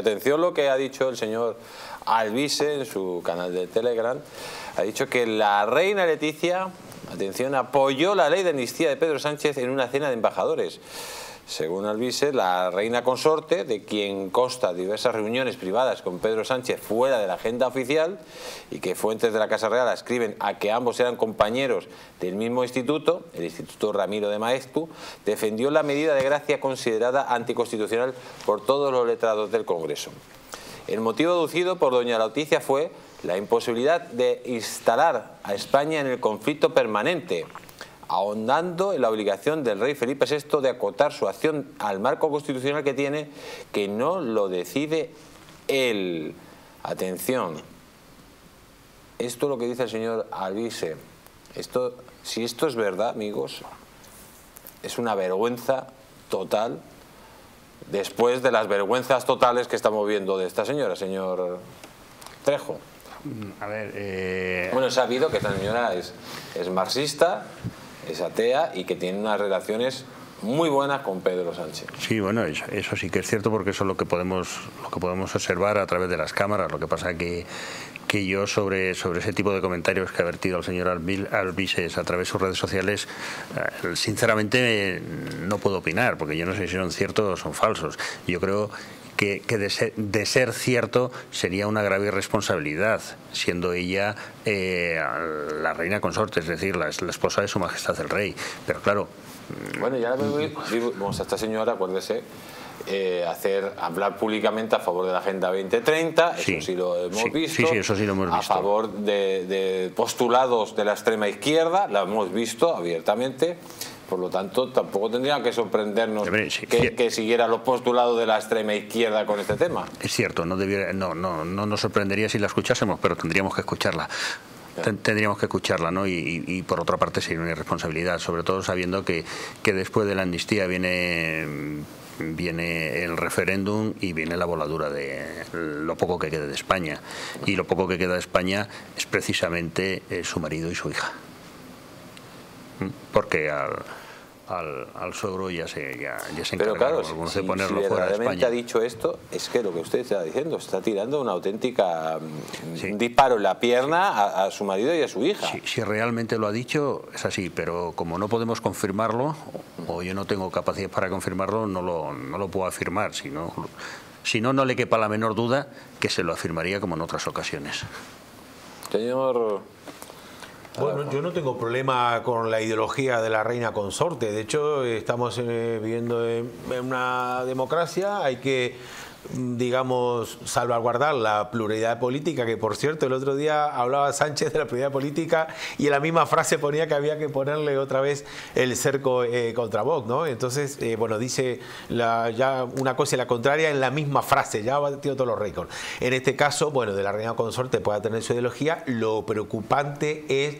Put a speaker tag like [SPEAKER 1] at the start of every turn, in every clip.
[SPEAKER 1] Atención lo que ha dicho el señor Alvise en su canal de Telegram. Ha dicho que la reina Leticia, atención, apoyó la ley de amnistía de Pedro Sánchez en una cena de embajadores. Según Alvise, la reina consorte, de quien consta diversas reuniones privadas con Pedro Sánchez fuera de la agenda oficial y que fuentes de la Casa Real escriben a que ambos eran compañeros del mismo instituto, el Instituto Ramiro de Maeztu, defendió la medida de gracia considerada anticonstitucional por todos los letrados del Congreso. El motivo aducido por doña Lauticia fue la imposibilidad de instalar a España en el conflicto permanente, ahondando en la obligación del rey Felipe VI de acotar su acción al marco constitucional que tiene, que no lo decide él. Atención, esto es lo que dice el señor Alvise, esto, si esto es verdad, amigos, es una vergüenza total después de las vergüenzas totales que estamos viendo de esta señora, señor Trejo.
[SPEAKER 2] A ver, eh...
[SPEAKER 1] Bueno, he sabido que esta señora es, es marxista, es atea y que tiene unas relaciones muy buenas con Pedro Sánchez.
[SPEAKER 2] Sí, bueno, eso, eso, sí que es cierto porque eso es lo que podemos lo que podemos observar a través de las cámaras. Lo que pasa que que yo sobre, sobre ese tipo de comentarios que ha vertido el señor Albises a través de sus redes sociales, eh, sinceramente no puedo opinar, porque yo no sé si son ciertos o son falsos. Yo creo que, que de, ser, de, ser, cierto sería una grave irresponsabilidad, siendo ella eh, la reina consorte, es decir, la, la, esposa de su majestad el rey. Pero claro...
[SPEAKER 1] Bueno, ya vamos a esta señora, acuérdese, eh, hacer hablar públicamente a favor de la Agenda 2030,
[SPEAKER 2] sí,
[SPEAKER 1] eso sí lo hemos
[SPEAKER 2] sí,
[SPEAKER 1] visto.
[SPEAKER 2] Sí, eso sí lo hemos visto.
[SPEAKER 1] A favor de, de, postulados de la extrema izquierda, lo hemos visto abiertamente. Por lo tanto, tampoco tendría que sorprendernos
[SPEAKER 2] sí,
[SPEAKER 1] que, que, siguiera los postulados de la extrema izquierda con este tema.
[SPEAKER 2] Es cierto, no, debiera, no, no, no nos sorprendería si la escuchásemos, pero tendríamos que escucharla tendríamos que escucharla, ¿no? Y, por otra parte sería una irresponsabilidad, sobre todo sabiendo que, que después de la amnistía viene viene el referéndum y viene la voladura de lo poco que queda de España. Y lo poco que queda de España es precisamente eh, su marido y su hija. Porque al, al, al, suegro ya se, ya, ya se
[SPEAKER 1] Pero claro,
[SPEAKER 2] si, de ponerlo
[SPEAKER 1] si
[SPEAKER 2] fuera de España.
[SPEAKER 1] ha dicho esto, es que lo que usted está diciendo, está tirando una auténtica sí. un disparo en la pierna a, a, su marido y a su hija.
[SPEAKER 2] Si, si, realmente lo ha dicho, es así, pero como no podemos confirmarlo, o yo no tengo capacidad para confirmarlo, no lo, no lo puedo afirmar, si no, si no, no le quepa la menor duda que se lo afirmaría como en otras ocasiones.
[SPEAKER 1] Señor
[SPEAKER 3] bueno, yo no tengo problema con la ideología de la reina consorte. De hecho, estamos eh, viviendo en, en una democracia. Hay que digamos, salvaguardar la pluralidad política, que por cierto el otro día hablaba Sánchez de la pluralidad política y en la misma frase ponía que había que ponerle otra vez el cerco eh, contra Vox, ¿no? Entonces, eh, bueno, dice la, ya una cosa y la contraria en la misma frase, ya ha batido todos los récords. En este caso, bueno, de la reina consorte pueda tener su ideología, lo preocupante es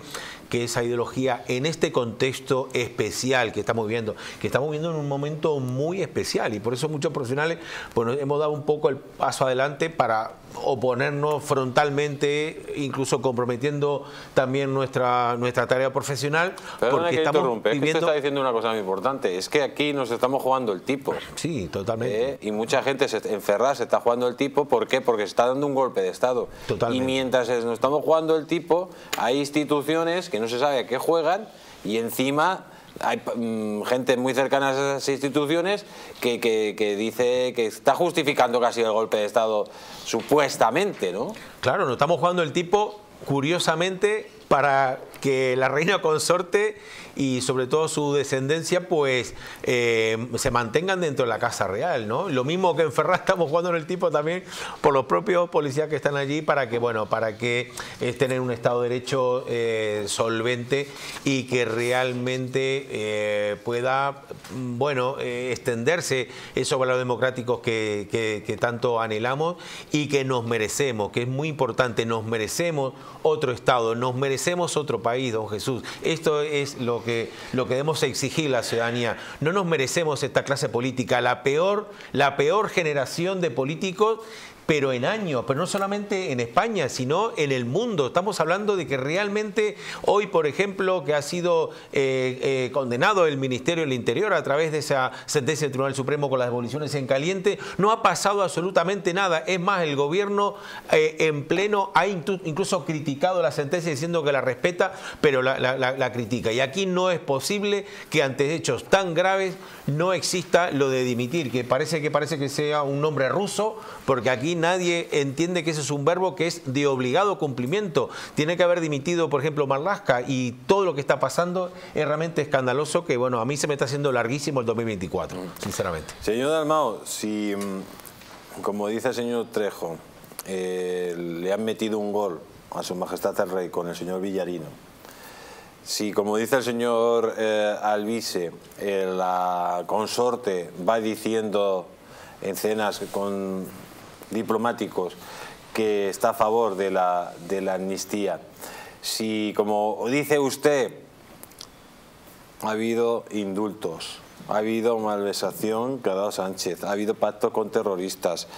[SPEAKER 3] que esa ideología en este contexto especial que estamos viviendo, que estamos viviendo en un momento muy especial y por eso muchos profesionales bueno, hemos dado un poco el paso adelante para oponernos frontalmente, incluso comprometiendo también nuestra, nuestra tarea profesional.
[SPEAKER 1] Pero
[SPEAKER 3] porque
[SPEAKER 1] que
[SPEAKER 3] estamos
[SPEAKER 1] viviendo... es que usted está diciendo una cosa muy importante, es que aquí nos estamos jugando el tipo.
[SPEAKER 3] Sí, totalmente.
[SPEAKER 1] ¿Eh? Y mucha gente se, en Ferraz se está jugando el tipo, ¿por qué? Porque se está dando un golpe de Estado.
[SPEAKER 3] Totalmente.
[SPEAKER 1] Y mientras nos estamos jugando el tipo, hay instituciones que no se sabe a qué juegan y encima hay mmm, gente muy cercana a esas instituciones que, que, dice que está justificando casi el golpe de Estado supuestamente, ¿no?
[SPEAKER 3] Claro, nos estamos jugando el tipo, curiosamente, para que la reina consorte y sobre todo su descendencia pues eh, se mantengan dentro de la Casa Real, ¿no? Lo mismo que en Ferraz estamos jugando en el tipo también por los propios policías que están allí para que, bueno, para que estén en un Estado de Derecho eh, solvente y que realmente eh, pueda, bueno, extenderse esos valores democráticos que, que, que tanto anhelamos y que nos merecemos, que es muy importante, nos merecemos otro Estado, nos merecemos merecemos otro país, don Jesús. Esto es lo que, lo que debemos exigir la ciudadanía. No nos merecemos esta clase política, la peor, la peor generación de políticos pero en años, pero no solamente en España, sino en el mundo. Estamos hablando de que realmente hoy, por ejemplo, que ha sido eh, eh, condenado el Ministerio del Interior a través de esa sentencia del Tribunal Supremo con las devoluciones en caliente, no ha pasado absolutamente nada. Es más, el gobierno eh, en pleno ha incluso criticado la sentencia diciendo que la respeta, pero la, la critica. Y aquí no es posible que ante hechos tan graves no exista lo de dimitir, que parece que parece que sea un nombre ruso, porque aquí nadie entiende que ese es un verbo que es de obligado cumplimiento. Tiene que haber dimitido, por ejemplo, Marlaska y todo lo que está pasando es realmente escandaloso que, bueno, a mí se me está haciendo larguísimo el 2024, sinceramente.
[SPEAKER 1] Señor Dalmao, si, mm, como dice el señor Trejo, eh, le han metido un gol a su majestad el rey con el señor Villarino, si, como dice el señor eh, Alvise, eh, la consorte va diciendo en cenas con diplomáticos que está a favor de la, de la amnistía. Si, como dice usted, ha habido indultos, ha habido malversación que ha dado Sánchez, ha habido pacto con terroristas,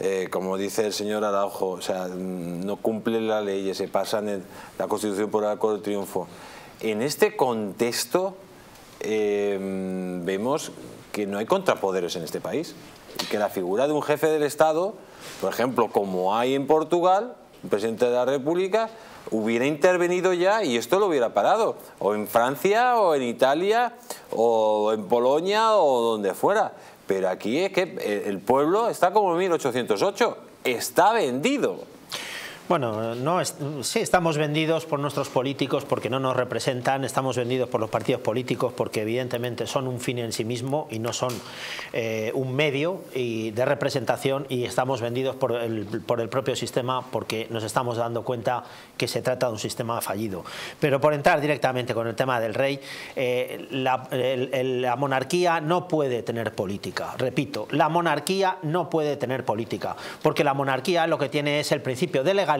[SPEAKER 1] eh, como dice el señor Araujo, o sea, no cumplen las leyes, se pasan la Constitución por el arco del triunfo. En este contexto eh, vemos que no hay contrapoderes en este país que la figura de un jefe del Estado, por ejemplo, como hay en Portugal, un presidente de la República, hubiera intervenido ya y esto lo hubiera parado, o en Francia, o en Italia, o en Polonia, o donde fuera. Pero aquí es que el pueblo está como en 1808, está vendido.
[SPEAKER 4] Bueno, no sí, estamos vendidos por nuestros políticos porque no nos representan, estamos vendidos por los partidos políticos porque evidentemente son un fin en sí mismo y no son eh, un medio y de representación y estamos vendidos por el, por el propio sistema porque nos estamos dando cuenta que se trata de un sistema fallido. Pero por entrar directamente con el tema del rey, eh, la, la monarquía no puede tener política. Repito, la monarquía no puede tener política porque la monarquía lo que tiene es el principio de legalidad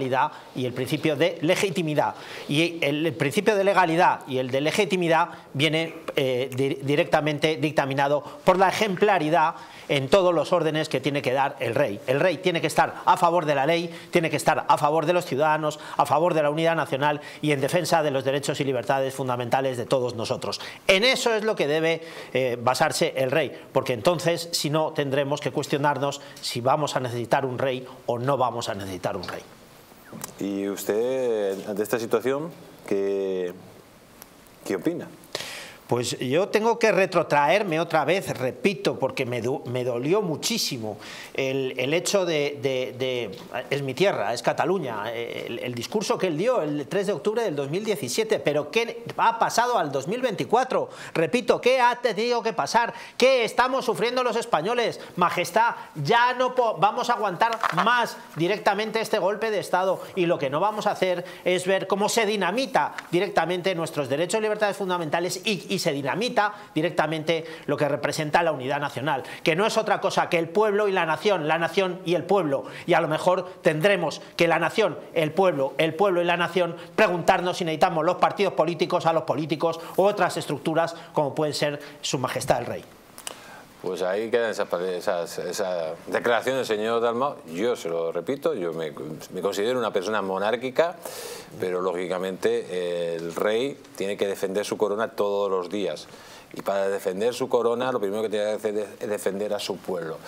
[SPEAKER 4] y el principio de legitimidad. Y el, principio de legalidad y el de legitimidad viene eh, directamente dictaminado por la ejemplaridad en todos los órdenes que tiene que dar el rey. El rey tiene que estar a favor de la ley, tiene que estar a favor de los ciudadanos, a favor de la unidad nacional y en defensa de los derechos y libertades fundamentales de todos nosotros. En eso es lo que debe eh, basarse el rey, porque entonces si no tendremos que cuestionarnos si vamos a necesitar un rey o no vamos a necesitar un rey.
[SPEAKER 1] ¿Y usted, ante esta situación, qué, qué opina?
[SPEAKER 4] Pues yo tengo que retrotraerme otra vez, repito, porque me, dolió muchísimo el, hecho de, Es mi tierra, es Cataluña, el, discurso que él dio el 3 de octubre del 2017, pero ¿qué ha pasado al 2024? Repito, ¿qué ha tenido que pasar? ¿Qué estamos sufriendo los españoles? Majestad, ya no vamos a aguantar más directamente este golpe de Estado y lo que no vamos a hacer es ver cómo se dinamita directamente nuestros derechos y libertades fundamentales y se dinamita directamente lo que representa la unidad nacional, que no es otra cosa que el pueblo y la nación, la nación y el pueblo. Y a lo mejor tendremos que la nación, el pueblo, el pueblo y la nación preguntarnos si necesitamos los partidos políticos a los políticos u otras estructuras como pueden ser su majestad el rey.
[SPEAKER 1] Pues ahí quedan esas, esa declaración del señor Dalmau. Yo se lo repito, yo me, considero una persona monárquica, pero lógicamente el rey tiene que defender su corona todos los días. Y para defender su corona lo primero que tiene que hacer es defender a su pueblo.